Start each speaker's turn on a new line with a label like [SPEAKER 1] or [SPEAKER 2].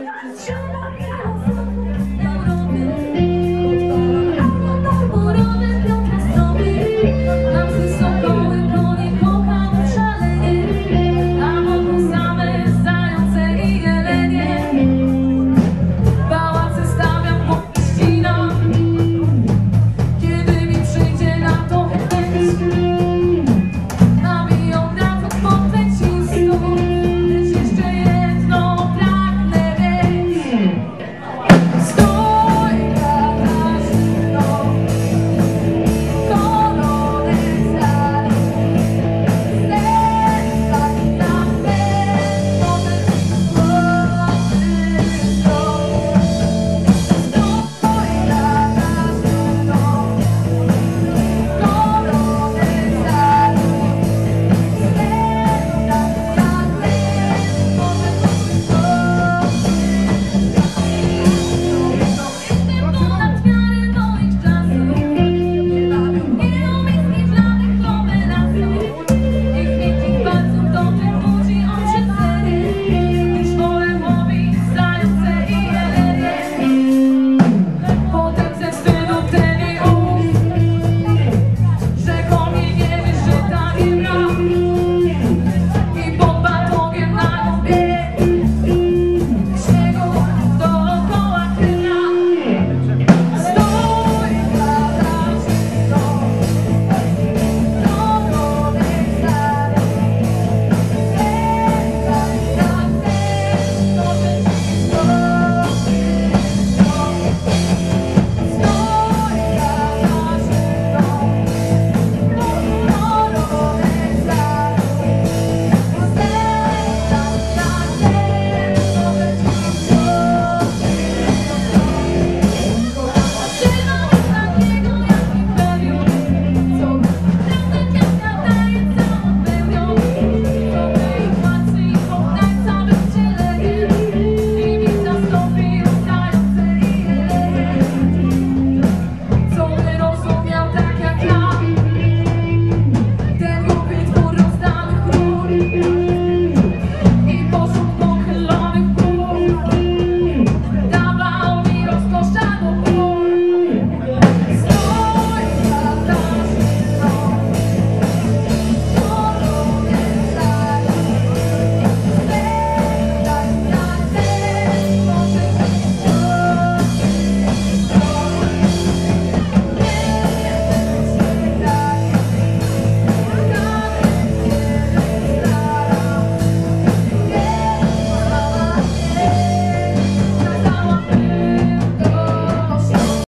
[SPEAKER 1] Shut up,